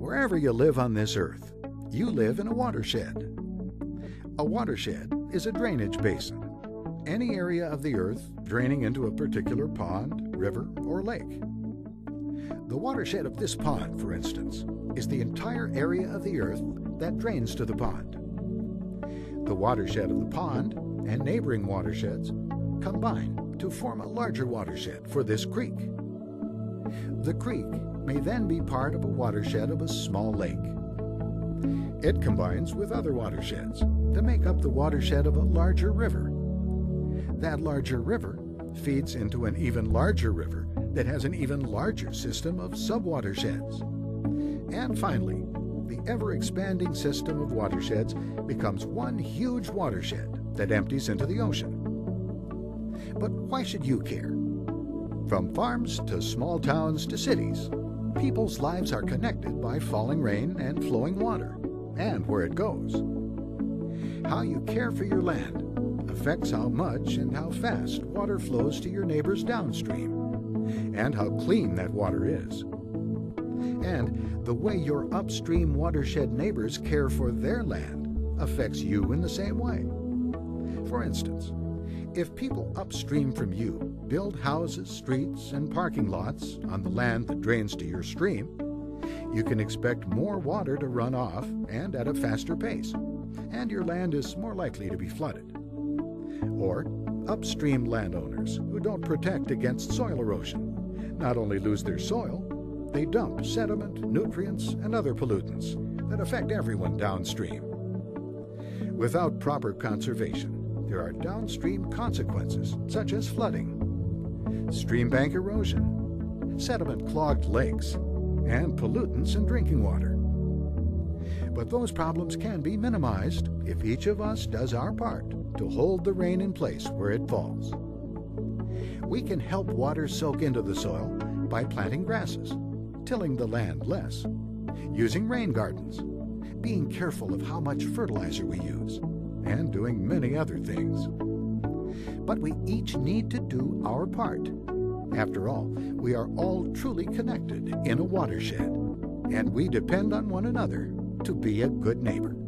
Wherever you live on this earth, you live in a watershed. A watershed is a drainage basin, any area of the earth draining into a particular pond, river, or lake. The watershed of this pond, for instance, is the entire area of the earth that drains to the pond. The watershed of the pond and neighboring watersheds combine to form a larger watershed for this creek. The creek may then be part of a watershed of a small lake. It combines with other watersheds to make up the watershed of a larger river. That larger river feeds into an even larger river that has an even larger system of subwatersheds. And finally, the ever expanding system of watersheds becomes one huge watershed that empties into the ocean. But why should you care? From farms to small towns to cities, people's lives are connected by falling rain and flowing water, and where it goes. How you care for your land affects how much and how fast water flows to your neighbors downstream, and how clean that water is. And the way your upstream watershed neighbors care for their land affects you in the same way. For instance, if people upstream from you build houses, streets, and parking lots on the land that drains to your stream, you can expect more water to run off and at a faster pace, and your land is more likely to be flooded. Or upstream landowners who don't protect against soil erosion not only lose their soil, they dump sediment, nutrients, and other pollutants that affect everyone downstream. Without proper conservation, there are downstream consequences such as flooding, stream bank erosion, sediment clogged lakes, and pollutants in drinking water. But those problems can be minimized if each of us does our part to hold the rain in place where it falls. We can help water soak into the soil by planting grasses, tilling the land less, using rain gardens, being careful of how much fertilizer we use, and doing many other things. But we each need to do our part. After all, we are all truly connected in a watershed, and we depend on one another to be a good neighbor.